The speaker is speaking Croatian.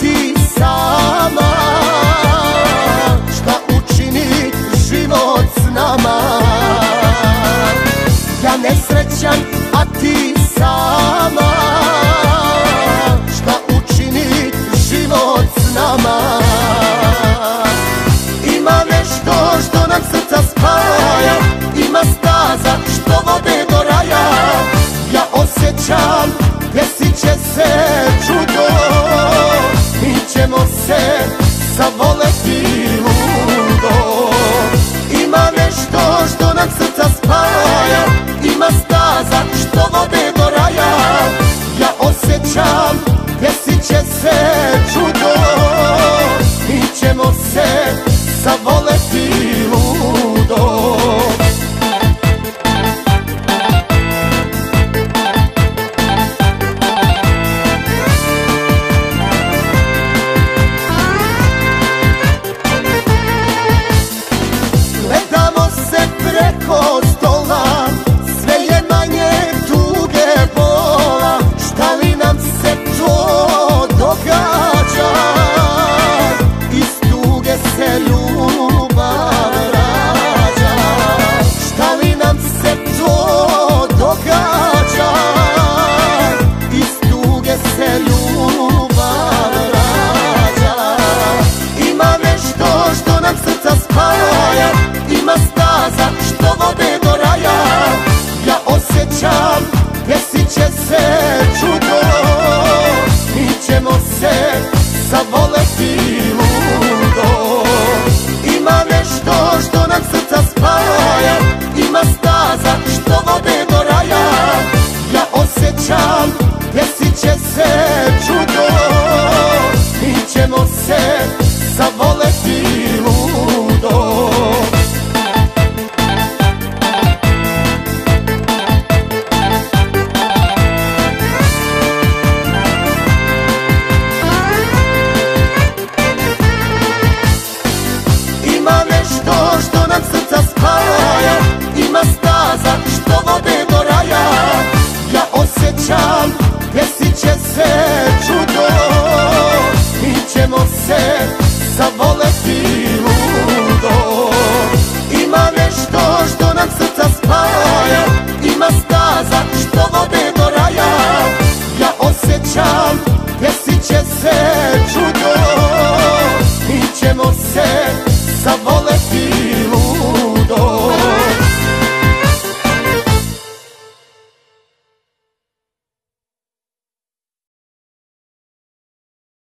Ti sama. Šta učini život s nama? Ja nesrećan, a ti sama. essa bola assim é osjećam, desit će se čudo. Mi ćemo se zavoleti ludo. Ima nešto što nam srca spaja Ima staza što vode do raja. Ja osjećam, desit će se čudo. Você sa